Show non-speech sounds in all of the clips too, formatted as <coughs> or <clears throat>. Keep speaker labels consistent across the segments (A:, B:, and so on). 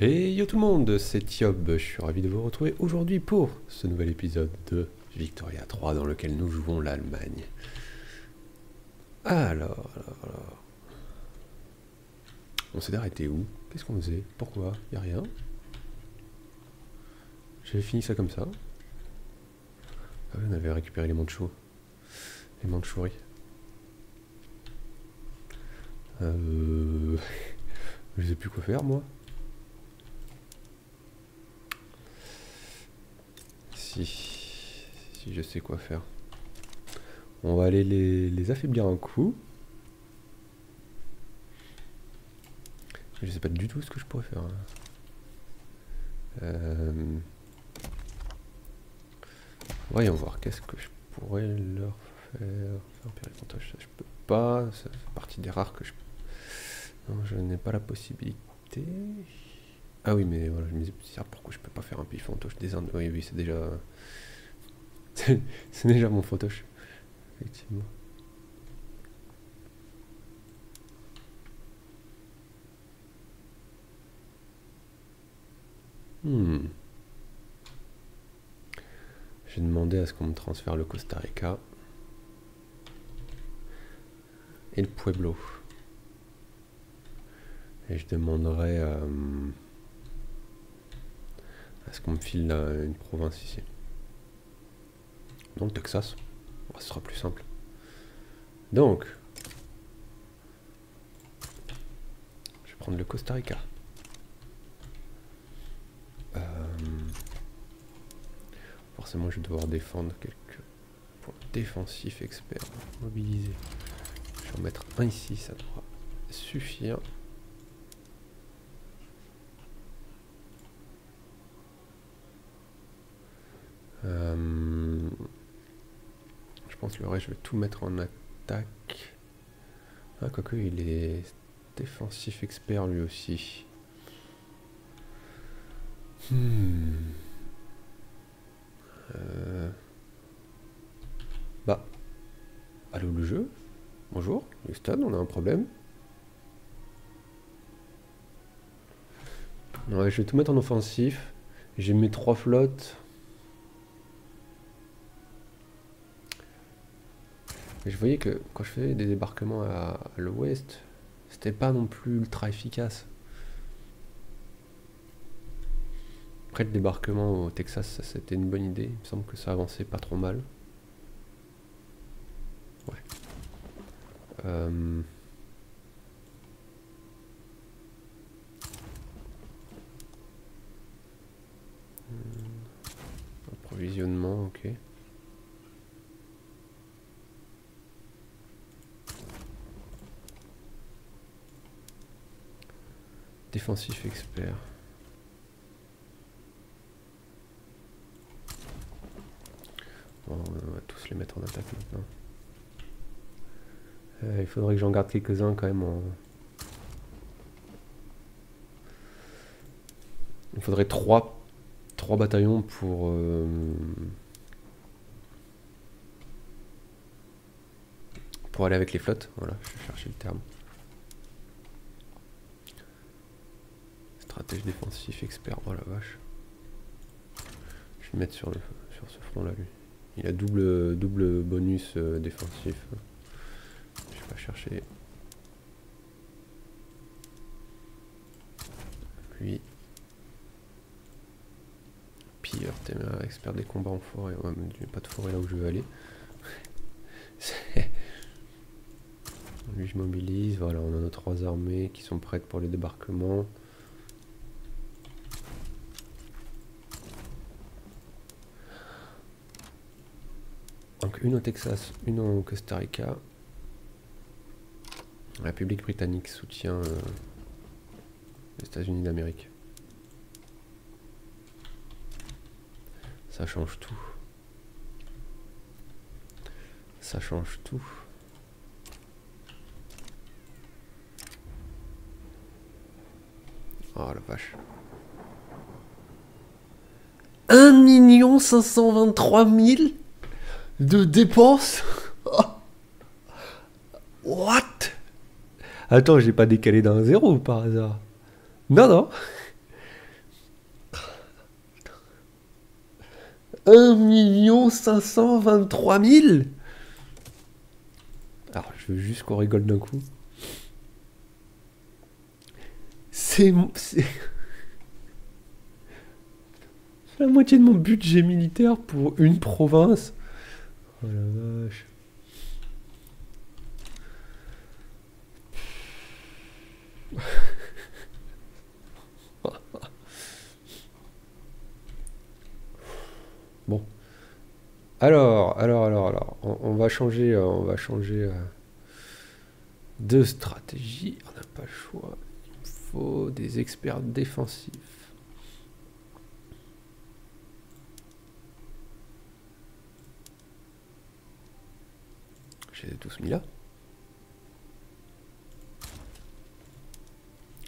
A: Hey yo tout le monde, c'est Tiob, je suis ravi de vous retrouver aujourd'hui pour ce nouvel épisode de Victoria 3 dans lequel nous jouons l'Allemagne. Alors, alors, alors... On s'est arrêté où? Qu'est-ce qu'on faisait? Pourquoi? Y a rien? J'avais fini ça comme ça. Ah oui, on avait récupéré les manchous. Les manchouris. Euh... <laughs> Je sais plus quoi faire moi. Si, si je sais quoi faire. On va aller les, affaiblir un coup. Je sais pas du tout ce que je pourrais faire. Euh... Voyons voir, qu'est-ce que je pourrais leur faire. Faire ça je peux pas. Ça fait partie des rares que je. Je n'ai pas la possibilité. Ah oui, mais voilà, je me disais, pourquoi je peux pas faire un pif fantoche des Indes Oui, oui, c'est déjà. <laughs> c'est déjà mon fantoche, effectivement. Hmm. J'ai demandé à ce qu'on me transfère le Costa Rica et le Pueblo. Et je demanderai. Euh, est-ce qu'on me file une province ici Donc Texas. ce sera plus simple. Donc, je vais prendre le Costa Rica. Euh, forcément, je vais devoir défendre quelques points défensifs experts. Mobiliser. Je vais en mettre un ici, ça devra suffire. Euh, je pense que le reste, je vais tout mettre en attaque. Ah, quoique, il est défensif expert lui aussi. Hmm. Euh. Bah. Allô le jeu Bonjour, Houston, on a un problème. Ouais, je vais tout mettre en offensif. J'ai mes trois flottes. Je voyais que quand je faisais des débarquements à, l'ouest, c'était pas non plus ultra efficace. Après le débarquement au Texas, c'était une bonne idée. Il me semble que ça avançait pas trop mal. Ouais. Euh, approvisionnement, ok. Défensif expert. on va tous les mettre en attaque maintenant. Euh, il faudrait que j'en garde quelques-uns quand même Il faudrait trois, trois bataillons pour... Euh, pour aller avec les flottes. Voilà, je vais chercher le terme. Défensif expert, oh la vache. Je vais mettre sur, le, sur ce front là lui. Il a double, double bonus euh, défensif. Je vais chercher lui. Pire, téméraire, expert des combats en forêt. Ouais, mais il pas de forêt là où je veux aller. <laughs> lui je mobilise, voilà, on a nos trois armées qui sont prêtes pour le débarquement. Une au Texas, une au Costa Rica. La République britannique soutient euh, les États-Unis d'Amérique. Ça change tout. Ça change tout. Oh la vache. 1 523 000 de dépenses <laughs> What? Attends, j'ai pas décalé d'un zéro par hasard. Non, non. 1 523 000 Alors, je veux juste qu'on rigole d'un coup. <laughs> C'est... La moitié de mon budget militaire pour une province. Oh la vache. <laughs> Bon. Alors, alors, alors, alors, on, va changer, euh, on va changer euh, de stratégie. On n'a pas le choix. Il faut des experts défensifs. J'ai tous mis là.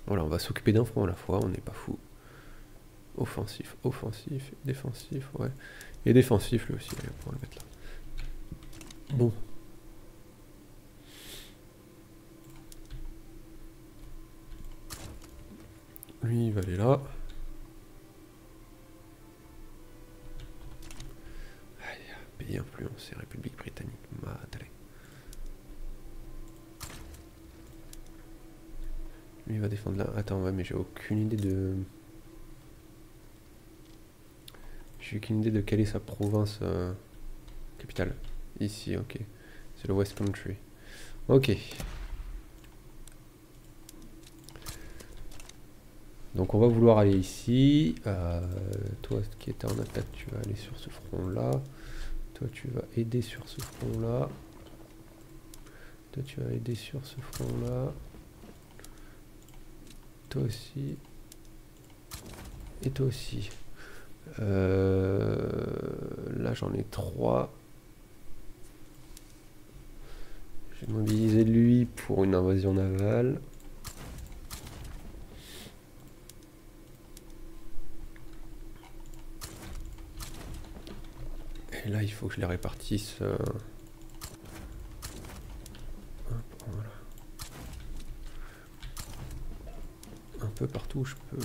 A: Voilà, on va s'occuper d'un front à la fois, on n'est pas fou. Offensif, offensif, défensif, ouais. Et défensif lui aussi, on va le mettre là. Bon. Lui, il va aller là. Pays influencé, République britannique. Lui, il va défendre là. Attends, ouais, mais j'ai aucune idée de... J'ai aucune idée de quelle est sa province euh, capitale. Ici, ok. C'est le West Country. Ok. Donc on va vouloir aller ici. Euh, toi qui était en attaque, tu vas aller sur ce front-là. Toi tu vas aider sur ce front-là. Toi tu vas aider sur ce front-là. Toi aussi. Et toi aussi. Euh, là, j'en ai trois. J'ai mobilisé lui pour une invasion navale. Et là, il faut que je les répartisse. Euh, Un partout je peux.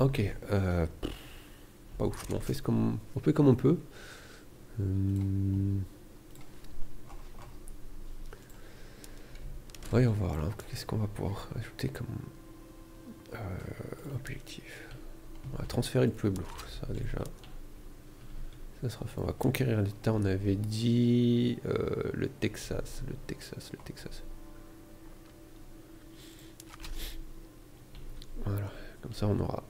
A: Ok. Euh, pas ouf. on fait, ce comme, on fait comme on peut. Euh... Voyons voir là. Qu'est-ce qu'on va pouvoir ajouter comme euh, objectif On va transférer le Pueblo. Ça déjà. Ça sera fait. On va conquérir l'État. On avait dit le Texas. Le Texas. Le Texas. Voilà. Comme ça, on aura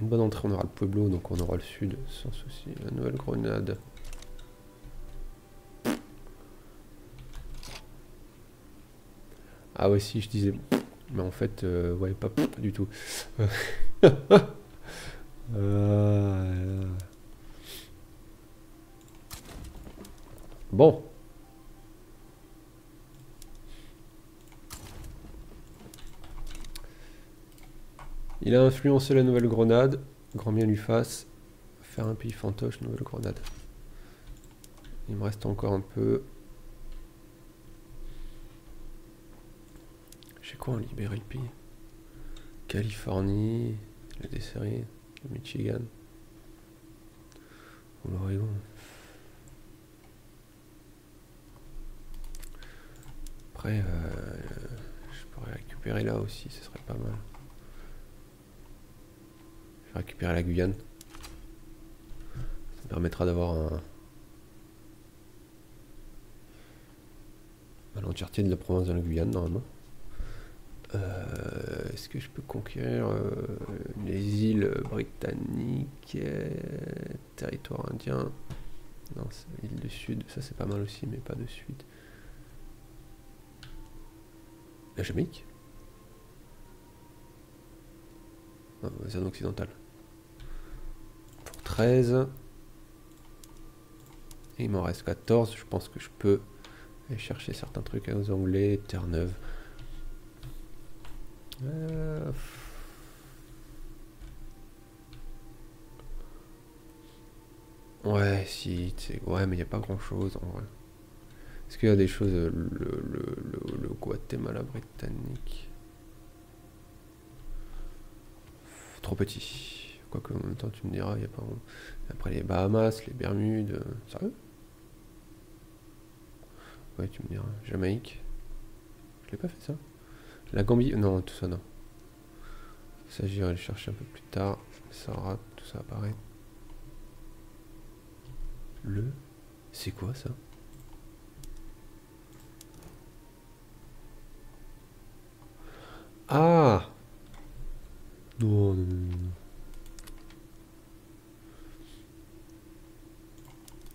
A: une bonne entrée, on aura le Pueblo, donc on aura le sud sans souci. La Nouvelle-Grenade. Ah ouais, si, je disais... Mais en fait, euh, ouais, pas, du tout. <laughs> Euh, bon. Il a influencé la Nouvelle-Grenade. Grand bien lui fasse. Faire un pays fantoche, Nouvelle-Grenade. Il me reste encore un peu. J'ai quoi en libérer le pays? Californie, le desserrier, le Michigan, ou l'Oregon. Après, euh, je pourrais récupérer là aussi, ce serait pas mal récupérer la Guyane. Ça permettra d'avoir un... l'entièreté de la province de la Guyane normalement. Euh, est-ce que je peux conquérir euh, les îles britanniques, territoire indien? Non, c'est l'île du Sud, ça c'est pas mal aussi, mais pas de suite. La Jamaïque? Non, zone occidentale. 13. il m'en reste 14. Je pense que je peux aller chercher certains trucs aux Anglais. Terre-Neuve. Euh, ouais, si, ouais, mais il n'y a pas grand chose en vrai. Est-ce qu'il y a des choses, le, le, le Guatemala britannique? Trop petit. Quoique en même temps, tu me diras, il y a pas. Après les Bahamas, les Bermudes. euh, Sérieux? Ouais, tu me diras. Jamaïque? Je l'ai pas fait ça. La Gambie. Non, tout ça, non. Ça, j'irai le chercher un peu plus tard. Sahara, tout ça apparaît. Le. C'est quoi ça? Ah Non, non, non, non. non.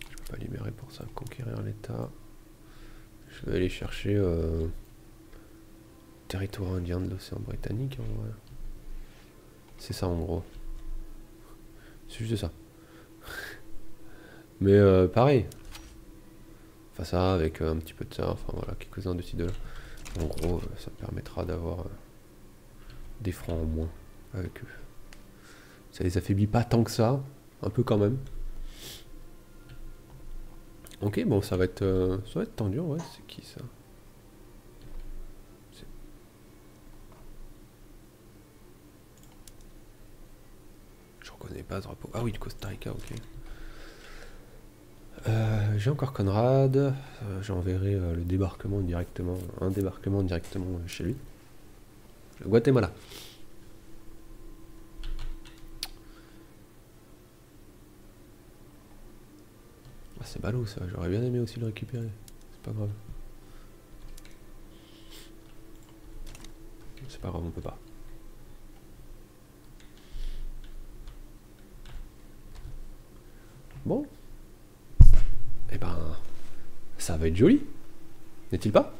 A: Je peux pas libérer pour ça, conquérir l'État. Je vais aller chercher euh, territoire indien de l'océan Britannique. C'est ça en gros. C'est juste ça. Mais euh, pareil. Enfin ça avec euh, un petit peu de ça, enfin voilà, quelques-uns de ci de là. En gros, ça me permettra d'avoir des francs en moins avec eux. Ça les affaiblit pas tant que ça, un peu quand même. Ok, bon, ça va être, euh, ça va être tendu, ouais. C'est qui ça? Je reconnais pas ce drapeau. Ah oui, le Costa Rica, ok. Euh, J'ai encore Conrad. Euh, J'enverrai euh, le débarquement directement, un débarquement directement chez lui. Le Guatemala. C'est ballot ça, j'aurais bien aimé aussi le récupérer. C'est pas grave. C'est pas grave, on peut pas. Bon. Eh ben, ça va être joli. N'est-il pas?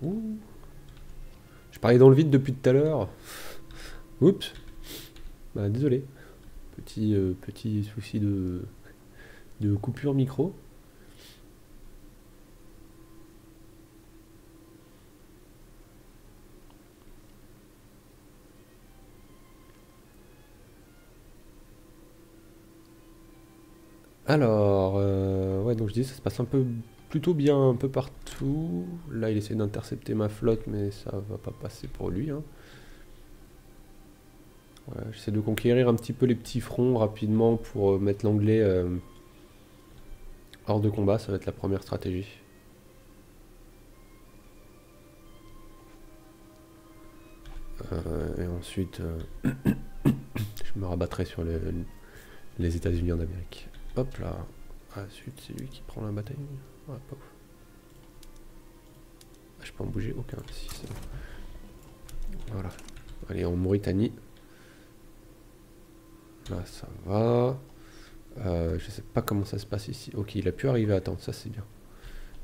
A: Je parlais dans le vide depuis tout à l'heure. Oups. Bah désolé. Petit, euh, petit souci de, de coupure micro. Alors, euh, ouais, donc je dis, ça se passe un peu plutôt bien un peu partout. Là, il essaie d'intercepter ma flotte, mais ça va pas passer pour lui. Hein. J'essaie de conquérir un petit peu les petits fronts rapidement pour euh, mettre l'anglais euh, hors de combat. Ça va être la première stratégie. et ensuite, <coughs> je me rabattrai sur les États-Unis en Amérique. Hop là. Ah, c'est lui qui prend la bataille. Pas ouf. Ah, je peux en bouger aucun. Si, bon. Voilà. Allez, en Mauritanie. Là, ça va. Euh, je sais pas comment ça se passe ici. Ok, il a pu arriver à temps, ça c'est bien.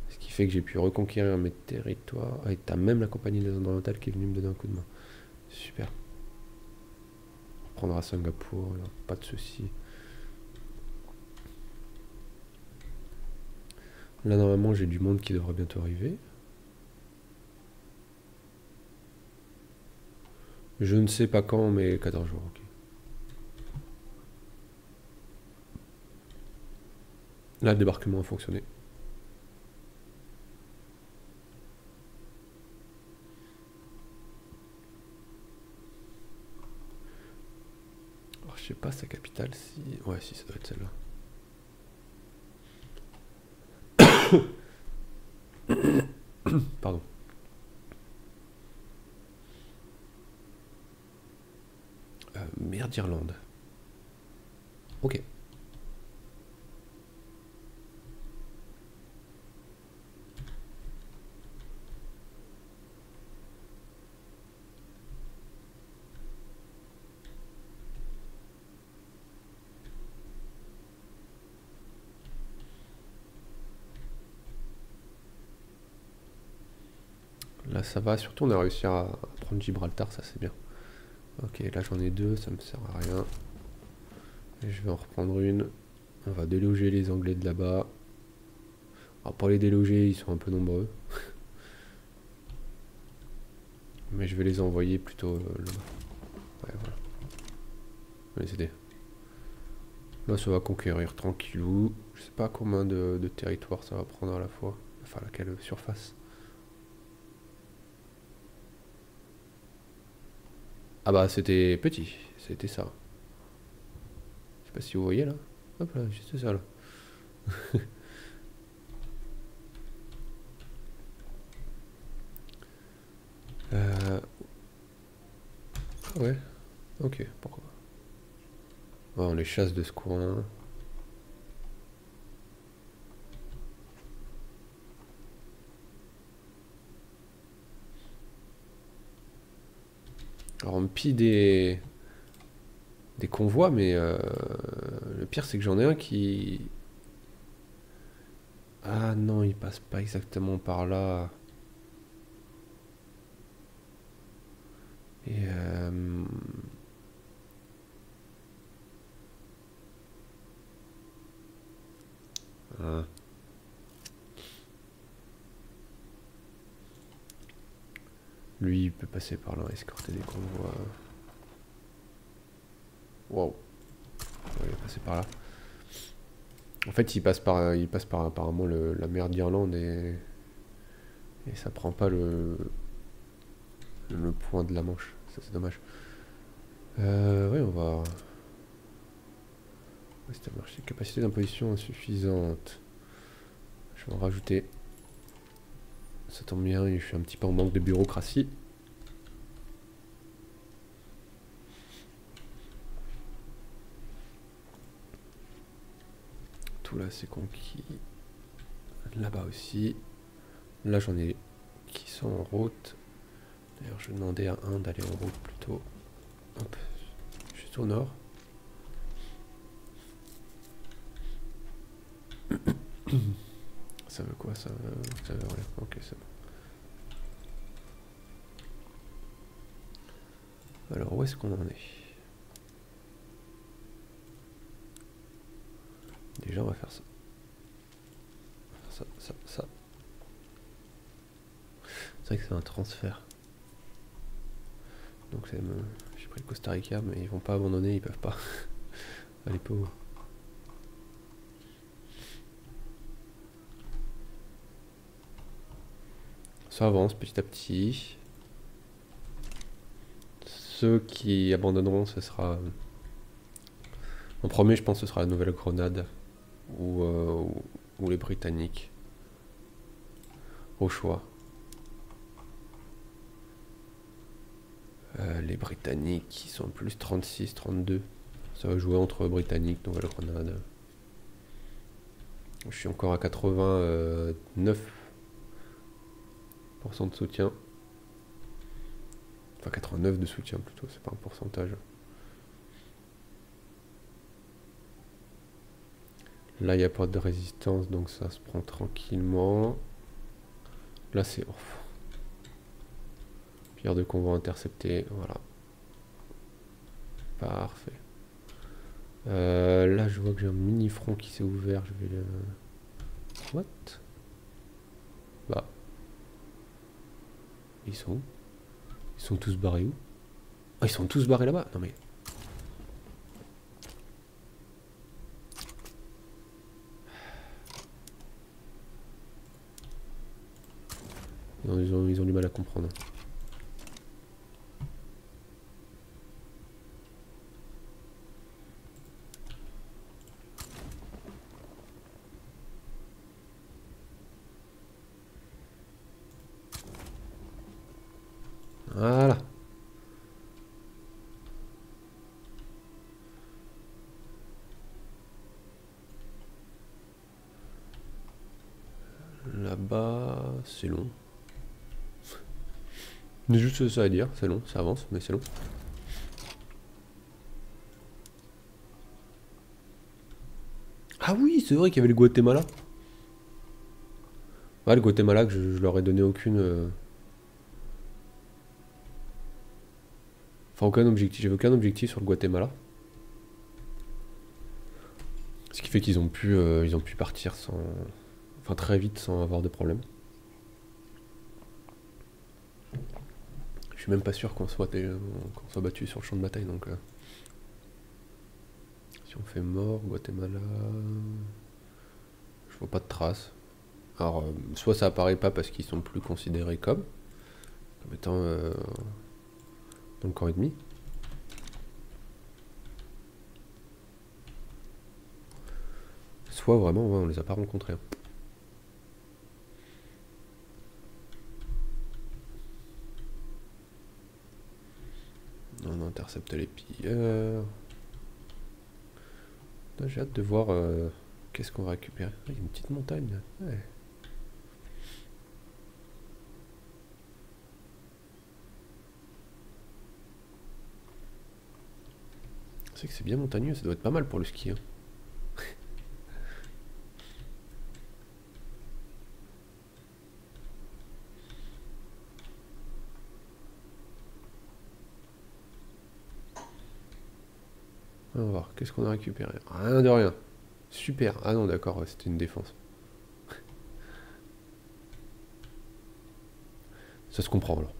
A: Ce qui fait que j'ai pu reconquérir mes territoires. Ah, et t'as même la compagnie des Orientales qui est venue me donner un coup de main. Super. On prendra Singapour, pas de soucis. Là, normalement, j'ai du monde qui devrait bientôt arriver. Je ne sais pas quand, mais 14 jours, ok. Là, le débarquement a fonctionné. Alors, je sais pas sa capitale si... Ouais, si, ça doit être celle-là. <coughs> Pardon. Euh, merde d'Irlande. Ok. Ça va. Surtout, on a réussi à prendre Gibraltar, ça c'est bien. Ok, là j'en ai deux, ça me sert à rien. je vais en reprendre une. On va déloger les Anglais de là-bas. Alors pour les déloger, ils sont un peu nombreux. <laughs> Mais je vais les envoyer plutôt euh, là-bas. Ouais, voilà. On va les aider. Là, ça va conquérir tranquillou. Je sais pas combien de, de territoire ça va prendre à la fois. Enfin, laquelle surface. Ah bah c'était petit, c'était ça. Je sais pas si vous voyez là. Hop là, juste ça là. <laughs> euh... Ah ouais, ok, pourquoi On les chasse de ce coin. Alors on me pille des, convois, mais euh, le pire c'est que j'en ai un qui... Ah non, il passe pas exactement par là. Et... Euh... Ah. Lui, il peut passer par là, escorter des convois. Wow. il va passer par là. En fait, il passe par, il passe par apparemment la mer d'Irlande et, ça prend pas le, le point de la Manche. Ça, c'est dommage. Euh, oui, on va. c'est marché. Capacité d'imposition insuffisante. Je vais en rajouter. Ça tombe bien, je suis un petit peu en manque de bureaucratie. Tout là c'est conquis. Là-bas aussi. Là j'en ai qui sont en route. D'ailleurs je demandais à un d'aller en route plutôt. Hop, juste au nord. <clears throat> ça veut quoi ça veut, rien. Ok, c'est bon. Alors, où est-ce qu'on en est? Déjà, on va faire ça. On va faire ça, ça, ça. C'est vrai que c'est un transfert. Donc, c'est. J'ai pris le Costa Rica, mais ils vont pas abandonner, ils peuvent pas. <laughs> Allez, pauvres. Ça avance petit à petit. Ceux qui abandonneront, ce sera. En premier, je pense que ce sera la Nouvelle-Grenade ou, euh, ou les Britanniques. Au choix. Euh, les Britanniques qui sont plus 36, 32. Ça va jouer entre Britanniques, Nouvelle-Grenade. Je suis encore à 89% de soutien. Enfin 89 de soutien plutôt, c'est pas un pourcentage. Là, il n'y a pas de résistance, donc ça se prend tranquillement. Là, c'est off. Pierre de convoi intercepté, voilà. Parfait. Euh, là, je vois que j'ai un mini front qui s'est ouvert. Je vais le. What Bah. Ils sont où? Ils sont tous barrés où? Ah, ils sont tous barrés là-bas Non mais. ils ont du mal à comprendre. Voilà. Là-bas, c'est long. Ça à dire, c'est long, ça avance, mais c'est long. Ah oui, c'est vrai qu'il y avait le Guatemala. Ouais, le Guatemala que je, je leur ai donné aucune... Euh, Enfin, aucun objectif. J'avais aucun objectif sur le Guatemala. Ce qui fait qu'ils ont pu, euh, ils ont pu partir sans, enfin très vite sans avoir de problème. Je suis même pas sûr qu'on soit, qu'on soit battu sur le champ de bataille donc. Euh. si on fait mort, Guatemala, je vois pas de traces. Alors, euh, soit ça apparaît pas parce qu'ils sont plus considérés comme, comme étant dans le corps et demi. Soit vraiment, on les a pas rencontrés. Hein. On intercepte les pilleurs. J'ai hâte de voir euh, qu'est-ce qu'on va récupérer. Ah, il y a une petite montagne. C'est que c'est bien montagneux, ça doit être pas mal pour le ski. Hein. On va voir, qu'est-ce qu'on a récupéré? Rien de rien. Super. Ah non, d'accord, c'était une défense. <laughs> Ça se comprend alors.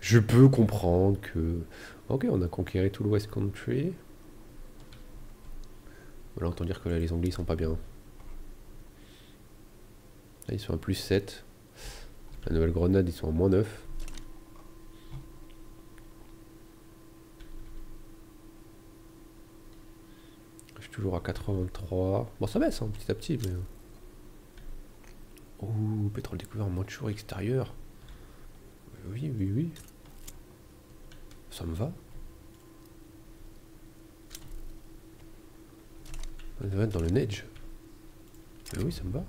A: Je peux comprendre que Ok, on a conquéré tout le West Country. Voilà, entend dire que là, les Anglais sont pas bien. Là, ils sont à plus 7. La Nouvelle-Grenade, ils sont à moins 9. Je suis toujours à 83. Bon, ça baisse hein, petit à petit, mais... Oh, pétrole découvert en extérieur. Oui, oui, oui. Ça me va. On va être dans le neige. Mais oui, ça me va.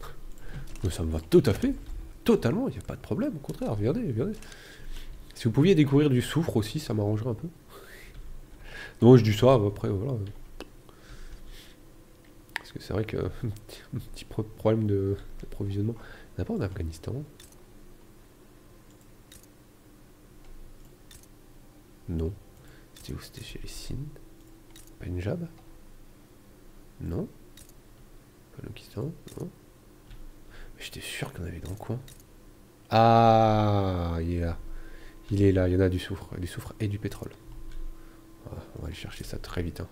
A: <laughs> Mais ça me va tout à fait. Totalement, il n'y a pas de problème. Au contraire, regardez, regardez. Si vous pouviez découvrir du soufre aussi, ça m'arrangerait un peu. Non, je dis ça, après, voilà. Parce que c'est vrai que <laughs> un petit problème d'approvisionnement. On n'a pas en Afghanistan. Non. C'était où? C'était chez les Sindh? Punjab? Non. Pakistan? Non. J'étais sûr qu'on avait dans le coin. Ah, il est là. Il est là, il y en a du soufre. Du soufre et du pétrole. On va aller chercher ça très vite. Hein.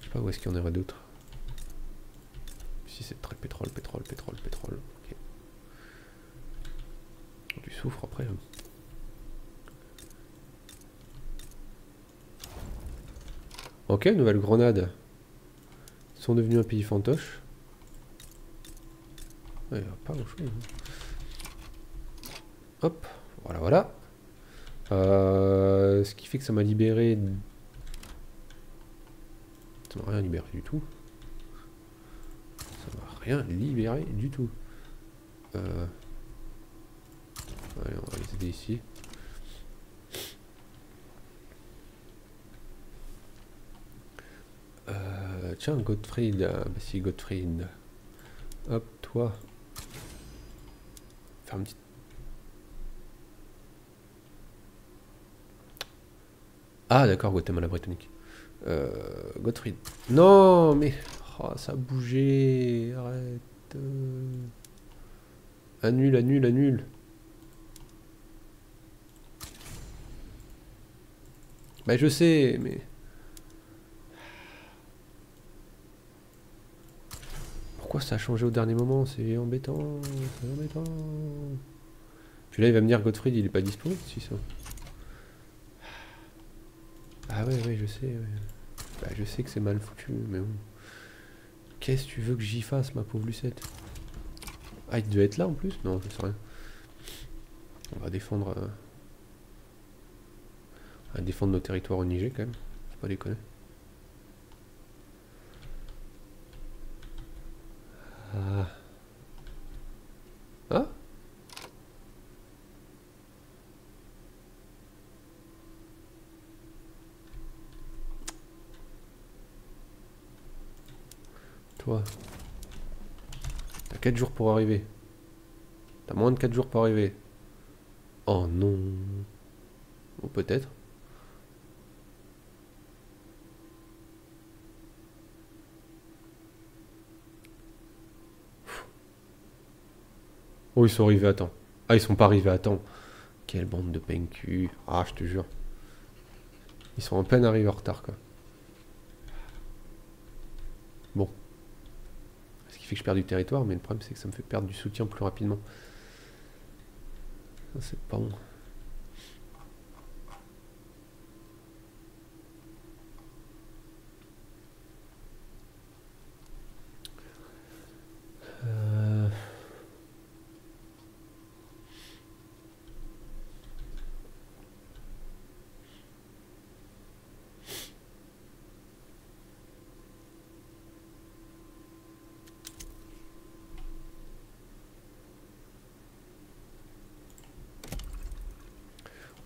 A: Je sais pas où est-ce qu'il y en aurait d'autres. Si c'est très pétrole, pétrole, pétrole, pétrole. Du soufre après. Hein. Ok, Nouvelle-Grenade. Ils sont devenus un pays fantoche. Ouais, pas grand chose. Hein. Hop, voilà, voilà. Euh, ce qui fait que ça m'a libéré... Ça m'a rien libéré du tout. Ça m'a rien libéré du tout. Euh... Allez, on va les aider ici. tiens, Gottfried. Euh, bah si, Gottfried. Hop, toi. Faire un petit... Ah, d'accord, Guatemala britannique. Euh, Gottfried. Non, mais... Oh, ça a bougé. Arrête. Annule, annule, annule. Bah je sais, mais... Pourquoi ça a changé au dernier moment? C'est embêtant, c'est embêtant. Puis là, il va me dire Godfried, il est pas dispo, si ça. Ah ouais, ouais, je sais. Bah, je sais que c'est mal foutu, mais bon. Qu'est-ce que tu veux que j'y fasse, ma pauvre Lucette? Ah, il devait être là en plus? Non, je sais rien. On va défendre... Euh, on va défendre nos territoires au Niger, quand même. Faut pas déconner. Ah. T'as 4 jours pour arriver. T'as moins de 4 jours pour arriver. Oh non. Ou peut-être. Oh, ils sont arrivés à temps. Ah, ils sont pas arrivés à temps. Quelle bande de PNQ. Ah, je te jure. Ils sont en peine arrivés en retard, quoi. Bon. Ce qui que je perds du territoire, mais le problème, c'est que ça me fait perdre du soutien plus rapidement. C'est pas bon.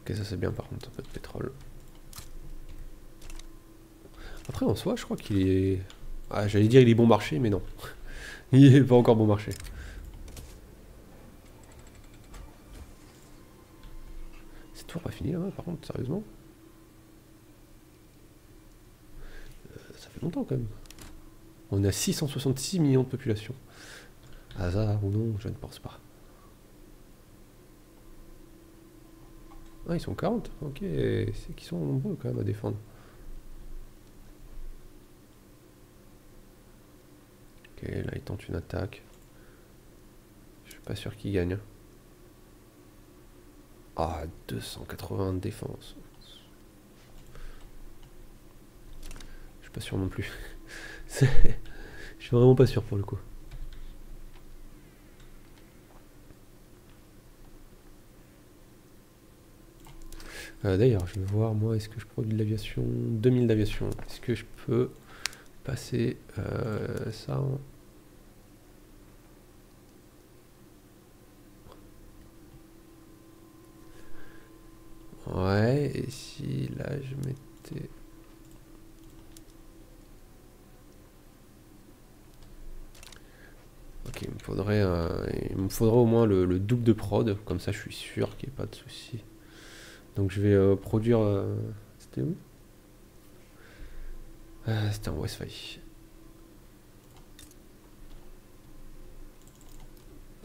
A: Ok, ça c'est bien par contre, un peu de pétrole. Après, en soi, je crois qu'il est... Ah, j'allais dire il est bon marché, mais non. <laughs> il est pas encore bon marché. C'est toujours pas fini là, par contre, sérieusement. Euh, ça fait longtemps quand même. On a 666 millions de population. Hasard ou non, je ne pense pas. Ah, ils sont 40 Ok, c'est qu'ils sont nombreux quand même à défendre. Ok, là ils tentent une attaque. Je suis pas sûr qu'ils gagnent. Ah, 280 de défense. Je suis pas sûr non plus. <laughs> Je suis vraiment pas sûr pour le coup. Euh, d'ailleurs, je vais voir, moi, est-ce que je produis de l'aviation 2000 d'aviation. Est-ce que je peux passer euh, ça en... Ouais, et si là je mettais... Ok, il me faudrait, il me faudrait au moins le, double de prod, comme ça je suis sûr qu'il n'y ait pas de souci. Donc je vais euh, produire. Euh, c'était où? Ah, C'était en Westfalia.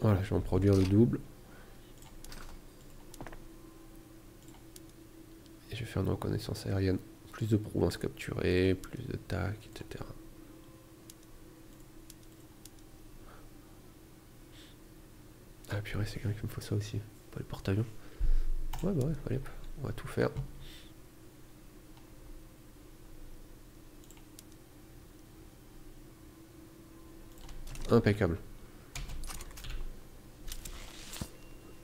A: Voilà, je vais en produire le double. Et je vais faire une reconnaissance aérienne. Plus de provinces capturées, plus de tac, etc. Ah purée, c'est quelqu'un qui me faut ça aussi. Pas les porte-avions. Ouais, bah ouais, allez, on va tout faire. Impeccable.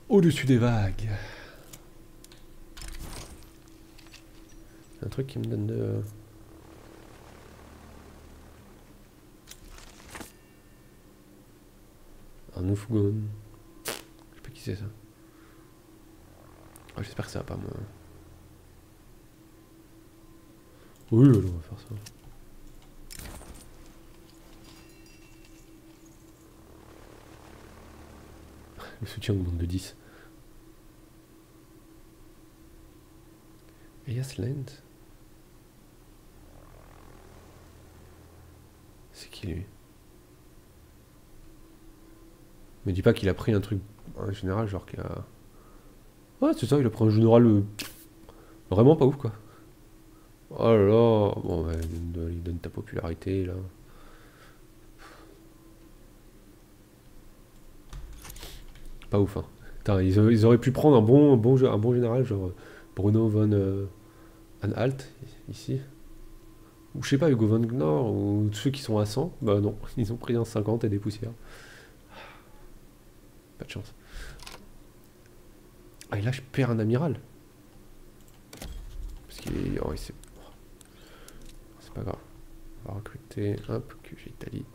A: Au-dessus des vagues. Un truc qui me donne de... Un oufgon. Je sais pas qui c'est ça. Oh, J'espère que ça va pas me... Oui, on va faire ça. <laughs> Le soutien augmente de 10. Elias Land C'est qui lui? Me dis pas qu'il a pris un truc en général, genre qu'il a. Ouais, c'est ça, il a pris un général euh, vraiment pas ouf quoi. Oh là là, bon, bah, il donne ta popularité là. Pas ouf, hein. ils, auraient pu prendre un bon, un bon, un bon général, genre Bruno von euh, Anhalt, ici. Ou je sais pas, Hugo von Gnor, ou ceux qui sont à 100. Bah non, <laughs> ils ont pris un 50 et des poussières. Pas de chance. Ah, et là, je perds un amiral. Parce qu'il est... Oh, c'est pas grave. On va recruter, hop, que j'ai Italie.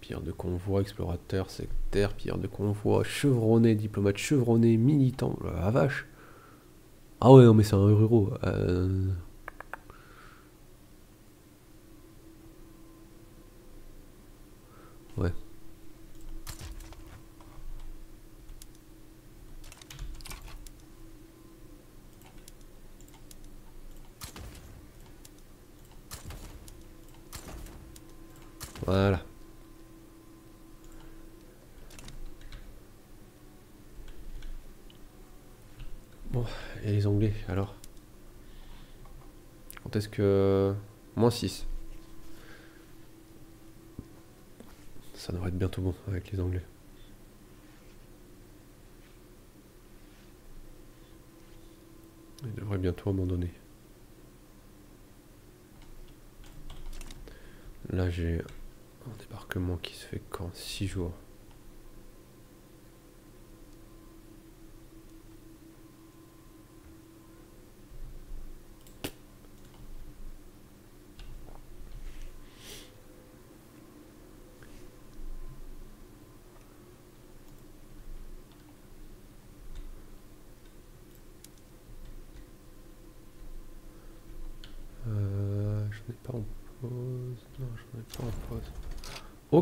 A: Pierre de convoi, explorateur, sectaire, pierre de convoi, chevronné, diplomate chevronné, militant. La vache. Ah ouais, non, mais c'est un euro. Euh... Ouais. Voilà. Bon, et les Anglais, alors? Quand est-ce que... Moins 6. Ça devrait être bientôt bon avec les Anglais. Ils devraient bientôt abandonner. Là, j'ai un débarquement qui se fait quand? 6 jours.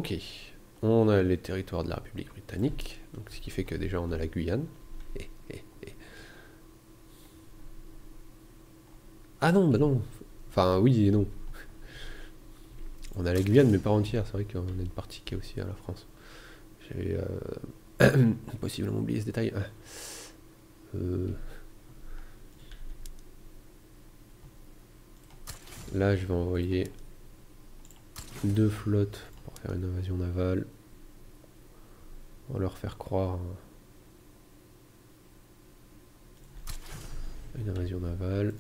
A: Ok, on a les territoires de la République britannique, ce qui fait que déjà on a la Guyane. Ah non, bah non. Enfin oui et non. <laughs> On a la Guyane mais pas entière, c'est vrai qu'on a une partie qui est aussi à la France. J'avais euh, <coughs> possiblement oublié ce détail. Euh, là je vais envoyer deux flottes une invasion navale. On va leur faire croire une invasion navale.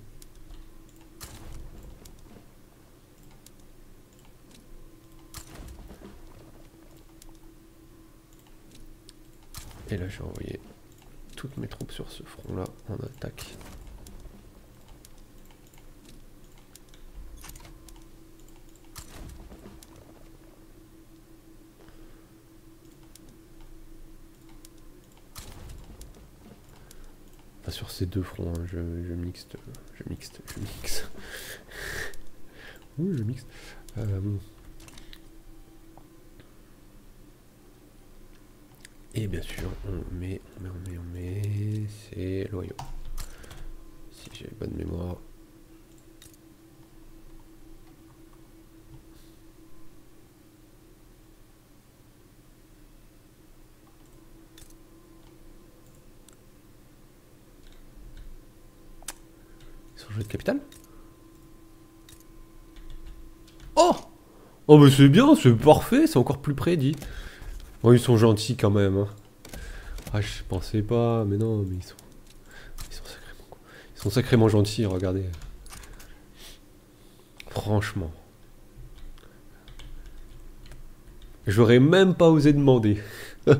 A: Et là, je vais envoyer toutes mes troupes sur ce front-là en attaque. Sur ces deux fronts, hein. je, mixte, je mixte, je mixe. oui, je mixte. Euh, Et bien sûr, on met, on met, on met, on met, c'est loyaux. Si j'ai bonne mémoire. De Oh Oh mais c'est bien, c'est parfait, c'est encore plus près, dit. Oh, ils sont gentils quand même. Hein. Ah, je pensais pas, mais non, mais ils sont, ils sont sacrément, ils sont sacrément gentils. Regardez. Franchement. J'aurais même pas osé demander. <laughs> oh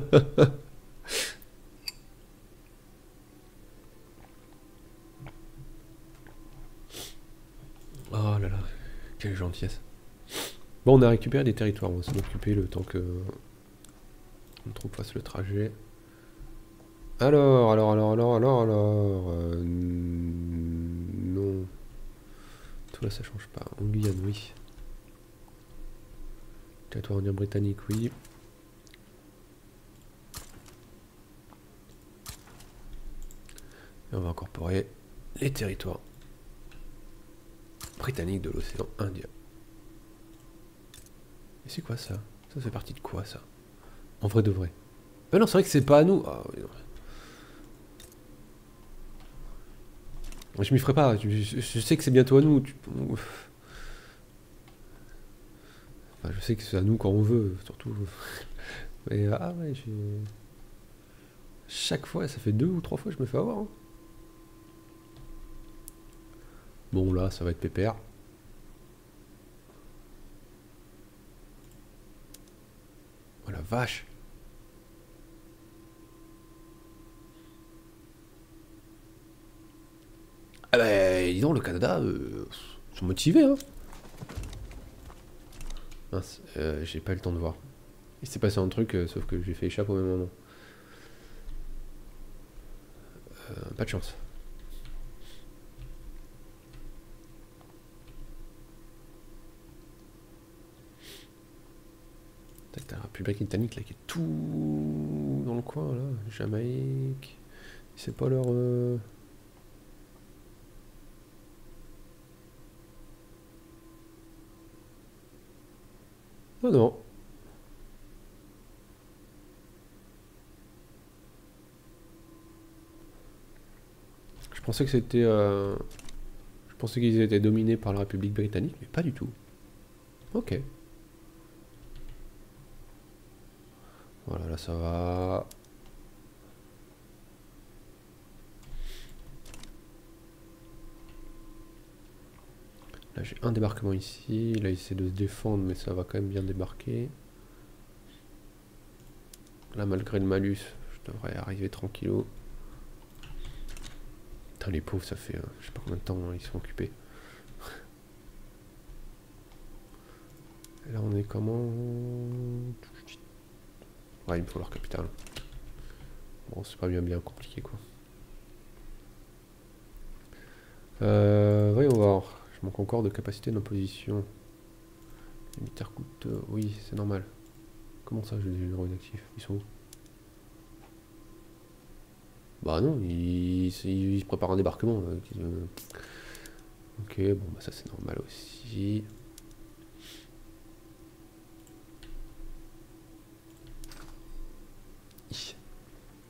A: là là, quelle gentillesse. Bon, on a récupéré des territoires, on va s'en occuper le temps que on fasse le trajet. Alors, alors, alors, alors, alors, alors. Euh, non. Tout là, ça change pas. En Guyane, oui. Territoire indien britannique, oui. Et on va incorporer les territoires britanniques de l'océan Indien. Et c'est quoi ça? Ça fait partie de quoi ça? En vrai de vrai. Mais non, c'est vrai que c'est pas à nous. Ah, oui, Je m'y ferai pas. Je, sais que c'est bientôt à nous. Enfin, je sais que c'est à nous quand on veut, surtout. <laughs> Mais ah ouais. Chaque fois, ça fait deux ou trois fois que je me fais avoir. Hein. Bon, là, ça va être pépère. Oh la vache Ah bah, dis donc, le Canada, euh, sont motivés, hein. Mince, euh, j'ai pas eu le temps de voir. Il s'est passé un truc, euh, sauf que j'ai fait échapper au même moment. Pas de chance. La République britannique là qui est tout dans le coin là, Jamaïque. C'est pas leur. Euh, Non, non. Je pensais que c'était... Euh, je pensais qu'ils étaient dominés par la République britannique, mais pas du tout. Ok. Voilà, là ça va. Là j'ai un débarquement ici, là il essaie de se défendre mais ça va quand même bien débarquer. Là malgré le malus, je devrais arriver tranquillou. Putain les pauvres ça fait euh, je sais pas combien de temps ils sont occupés. <laughs> Là on est comment? Ouais il me faut leur capital. Bon c'est pas bien bien compliqué quoi. Euh, voyons voir manque encore de capacité d'imposition. Militaire coûte... Oui, c'est normal. Comment ça, j'ai des généraux inactifs Ils sont où? Bah non, ils, ils, préparent un débarquement. Ok, bon, bah ça c'est normal aussi.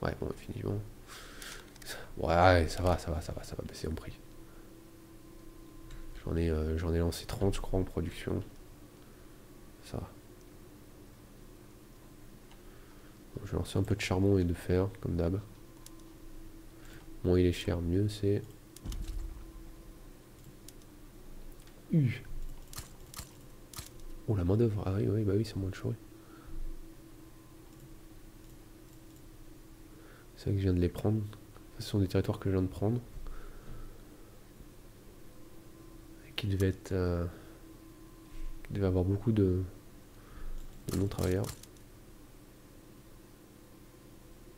A: Ouais, bon, définitivement. Ouais, ça va, ça va, ça va, ça va baisser en prix. J'en ai, euh, ai lancé 30, je crois, en production. Ça je vais lancer un peu de charbon et de fer, comme d'hab. Moins il est cher, mieux c'est. U. Oh, la main d'œuvre. Ah oui, oui, bah oui, c'est moins de chouette. Que je viens de les prendre. Ce sont des territoires que je viens de prendre. qui devait être euh, qui devait avoir beaucoup de, non-travailleurs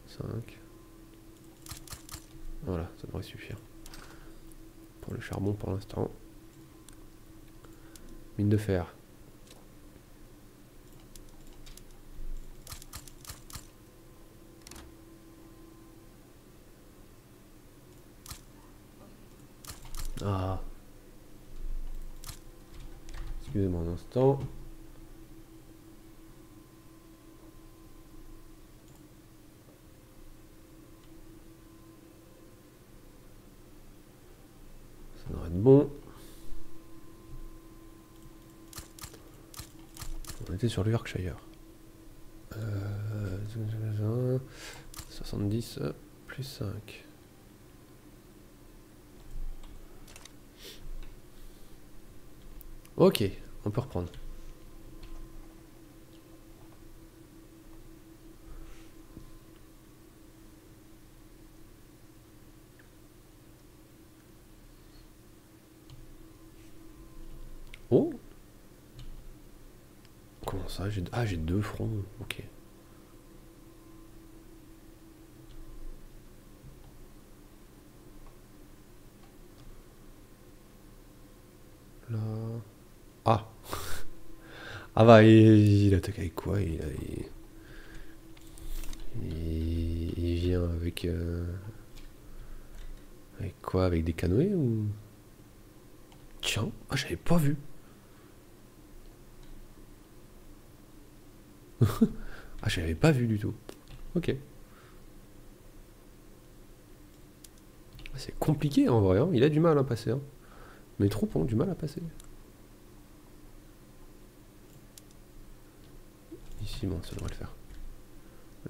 A: 5 voilà ça devrait suffire. Pour le charbon pour l'instant. Mine de fer Excusez-moi un instant. Ça devrait être bon. On était sur le Yorkshire. Euh, 70 plus 5. Ok, on peut reprendre. Oh Comment ça j'ai Ah, j'ai deux fronts. Ok. Là... Ah Ah bah, il, attaque avec quoi il, il, vient avec... Euh, avec quoi Avec des canoës ou... Tiens, ah j'avais pas vu. <laughs> ah j'avais pas vu du tout. Ok. Ah, c'est compliqué en vrai, hein. il a du mal à passer. Hein. Mes troupes ont du mal à passer. Bon, ça devrait le faire.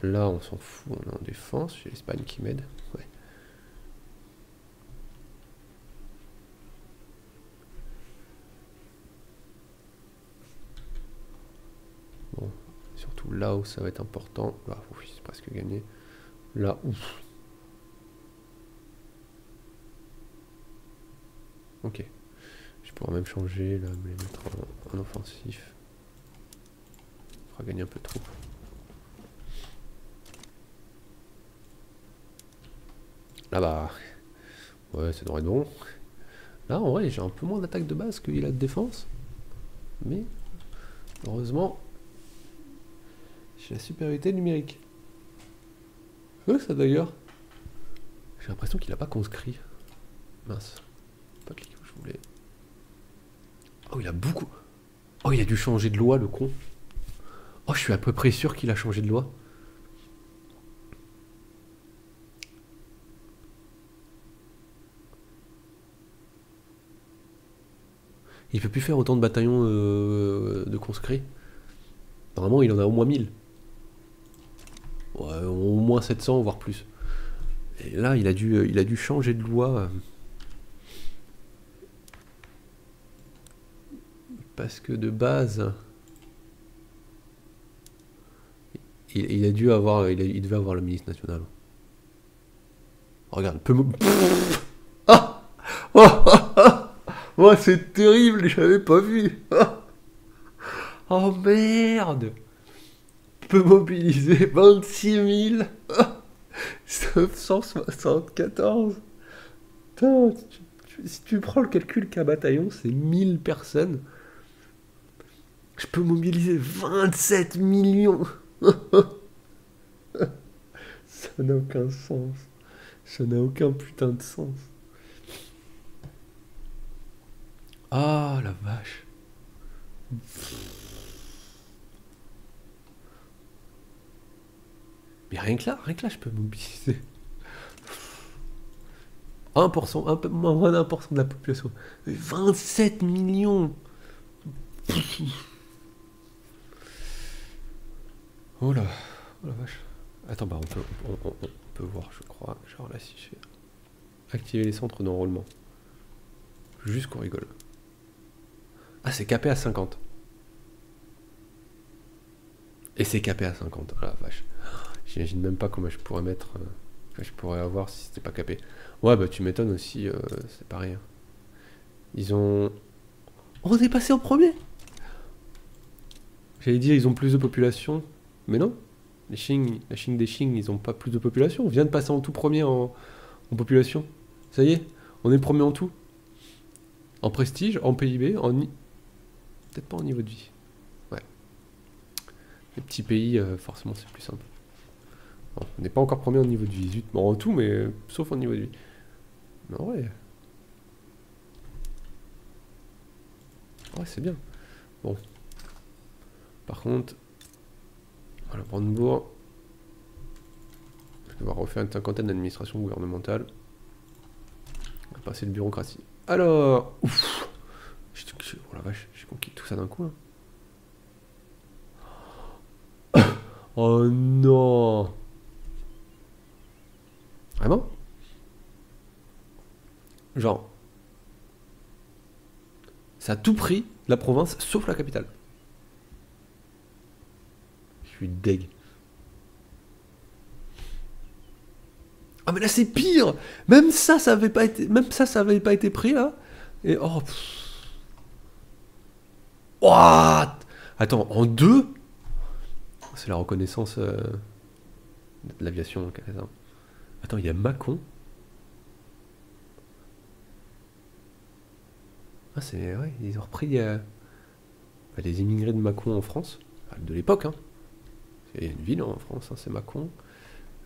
A: Là, on s'en fout, on est en défense. J'ai l'Espagne qui m'aide. Ouais. Bon, surtout là où ça va être important. C'est presque gagné. Là, ouf. Ok. Je pourrais même changer, là, me les mettre en, offensif. Gagner un peu de troupes. Là bas. Ouais, ça devrait être bon. Là, en vrai, j'ai un peu moins d'attaque de base qu'il a de défense. Mais, heureusement, j'ai la supériorité numérique. Ouais, ça d'ailleurs. J'ai l'impression qu'il a pas conscrit. Mince. Pas cliquer où je voulais. Oh, il a beaucoup. Oh, il a dû changer de loi, le con. Oh, je suis à peu près sûr qu'il a changé de loi. Il peut plus faire autant de bataillons euh, de conscrits. Normalement, il en a au moins 1000. Ouais, au moins 700, voire plus. Et là, il a dû, il a dû changer de loi. Parce que de base, il, a dû avoir, il, devait avoir le ministre national. Regarde, peu <laughs> ah <laughs> oh, oh, c'est terrible, j'avais pas vu. <laughs> oh merde Peut mobiliser 26 974. Putain, si tu prends le calcul qu'un bataillon, c'est 1000 personnes. Je peux mobiliser 27 millions. <laughs> Ça n'a aucun sens. Ça n'a aucun putain de sens. Ah la vache. Mais rien que là, rien que là, je peux mobiliser. 1%, un peu moins d'un pour cent de la population. 27 millions. Oh là, oh la vache. Attends, bah on peut, voir, je crois. Genre là, si je fais activer les centres d'enrôlement. Juste qu'on rigole. Ah, c'est capé à 50. Et c'est capé à 50. Oh la vache. J'imagine même pas comment je pourrais mettre. Euh, je pourrais avoir si c'était pas capé. Ouais, bah tu m'étonnes aussi, euh, c'est pareil. Hein. Ils ont. On est passé en premier J'allais dire, ils ont plus de population. Mais non, les Qing, la Qing des Qing, ils n'ont pas plus de population. On vient de passer en tout premier en, population. Ça y est, on est premier en tout. En prestige, en PIB, en... Peut-être pas en niveau de vie. Ouais. Les petits pays, euh, forcément, c'est plus simple. on n'est pas encore premier en niveau de vie. Bon, en tout, mais sauf en niveau de vie. Mais ouais. Ouais, c'est bien. Bon. Par contre, voilà, Brandebourg. Je vais devoir refaire une cinquantaine d'administrations gouvernementales. On va passer de bureaucratie. Alors, ouf Oh la vache, j'ai conquis tout ça d'un coup. Hein. <coughs> oh non Vraiment? Genre, ça a tout pris la province sauf la capitale. Deg. Ah mais là c'est pire Même ça, ça avait pas été. Même ça, ça avait pas été pris là. Et oh. What? Attends, en deux? C'est la reconnaissance euh, de l'aviation. Attends, il y a Macon. Ah, c'est. Ouais, ils ont repris euh, bah, les immigrés de Macon en France. de l'époque, hein. A une ville en France, hein, c'est Macon.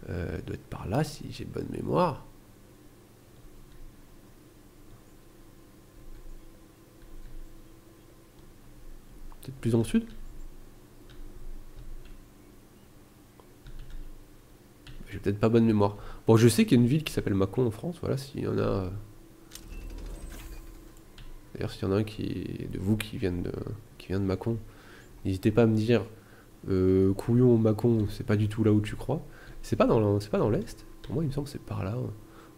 A: Euh, doit être par là si j'ai bonne mémoire. Peut-être plus en sud? J'ai peut-être pas bonne mémoire. Bon, je sais qu'il y a une ville qui s'appelle Macon en France, voilà, s'il y en a... Euh. D'ailleurs, s'il y en a un qui, de vous qui vient de, qui vient de Macon, n'hésitez pas à me dire, euh, Couillon, Macon, c'est pas du tout là où tu crois. C'est pas dans c'est pas dans l'est. Pour moi, il me semble que c'est par là,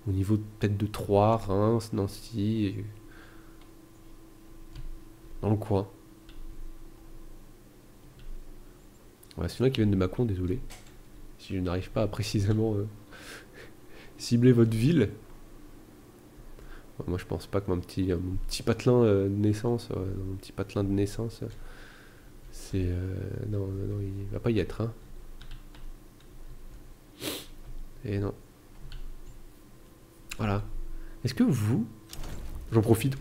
A: au niveau peut-être de Troyes, Reims, Nancy, dans le coin. Voilà, c'est là qui viennent de Macon, désolé. Si je n'arrive pas à précisément euh, <laughs> cibler votre ville. Moi, je pense pas que mon petit, patelin euh, de naissance, mon petit patelin de naissance, c'est non, non, il va pas y être. Hein. Et non. Voilà. Est-ce que vous... J'en profite?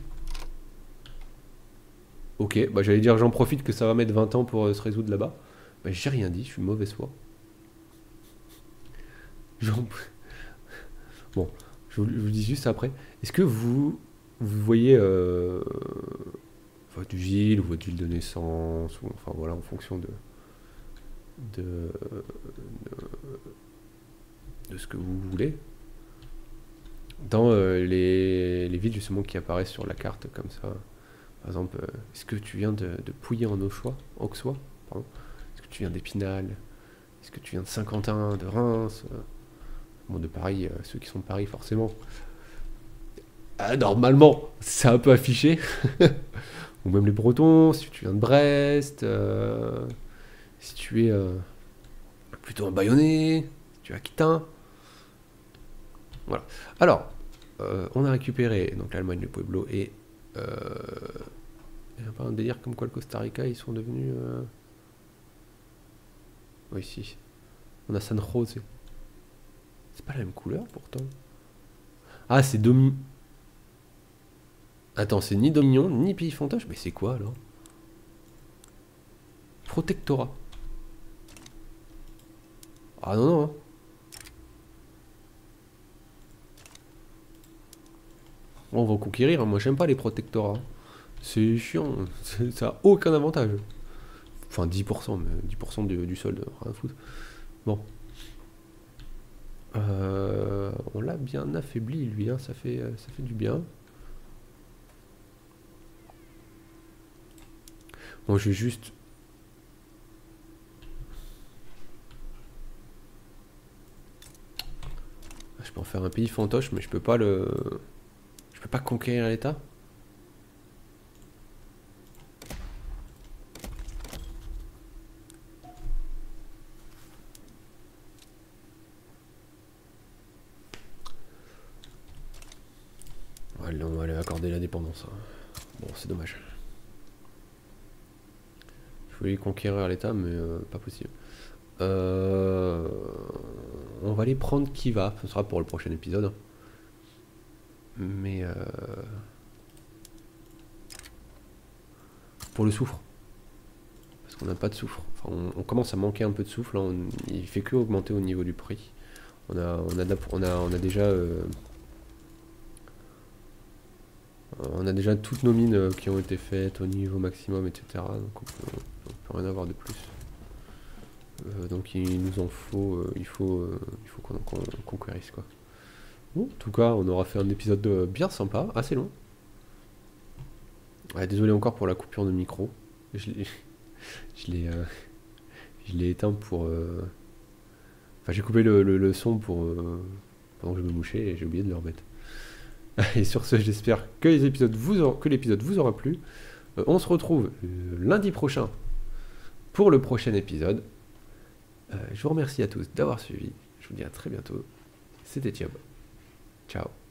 A: Ok, bah j'allais dire j'en profite que ça va mettre 20 ans pour euh, se résoudre là-bas. Bah j'ai rien dit, je suis mauvaise foi. Bon, je vous, dis juste après. Est-ce que vous, vous voyez euh, votre ville ou votre ville de naissance, ou enfin voilà, en fonction de, de ce que vous voulez. Dans euh, les, les, villes justement qui apparaissent sur la carte comme ça, par exemple, euh, est-ce que tu viens de, de Pouilly en Auxois, Auxois Est-ce que tu viens d'Épinal? Est-ce que tu viens de Saint-Quentin, de Reims euh, Bon, de Paris, ceux qui sont de Paris forcément. Normalement, c'est un peu affiché. <laughs> Ou même les Bretons, si tu viens de Brest, si tu es plutôt un Bayonnais, si tu es Aquitain. Voilà. Alors, euh, on a récupéré donc l'Allemagne, le Pueblo et. Euh, il n'y a pas un délire comme quoi le Costa Rica, ils sont devenus. Euh... Oui, si. On a San Jose. C'est pas la même couleur pourtant. Ah, c'est Domi. Attends, c'est ni Dominion, ni Pays. Mais c'est quoi alors? Protectorat. Ah non, non. Hein. On va conquérir, moi j'aime pas les protectorats. C'est chiant, <laughs> ça a aucun avantage. Enfin 10%, mais 10% du, du solde, rien à foutre. Bon. Euh, on l'a bien affaibli lui, hein, ça, fait, ça fait du bien. Bon, je vais juste... Je peux en faire un pays fantoche, mais je peux pas le peux pas conquérir l'État on va aller accorder la dépendance. Hein. Bon, c'est dommage. Conquérir l'État, mais euh, pas possible. Euh, on va aller prendre qui va. Ce sera pour le prochain épisode. Hein. Mais euh, pour le soufre. Parce qu'on n'a pas de soufre. On, commence à manquer un peu de soufre. Là, il fait que augmenter au niveau du prix. On a, on a, on a, on a déjà... On a déjà toutes nos mines euh, qui ont été faites au niveau maximum, etc. Donc on peut, peut rien avoir de plus. Euh, donc il nous en faut, euh, il faut, faut qu'on qu'on conquérisse quoi. Bon, en tout cas, on aura fait un épisode bien sympa, assez long. Désolé encore pour la coupure de micro. Je l'ai, <laughs> je l'ai, éteint pour. Enfin, j'ai coupé le, le- son pour pendant que je me mouchais et j'ai oublié de le remettre. <laughs> Et sur ce, j'espère que l'épisode vous aura plu. Euh, on se retrouve euh, lundi prochain pour le prochain épisode. Euh, je vous remercie à tous d'avoir suivi. Je vous dis à très bientôt. C'était Thiob. Ciao.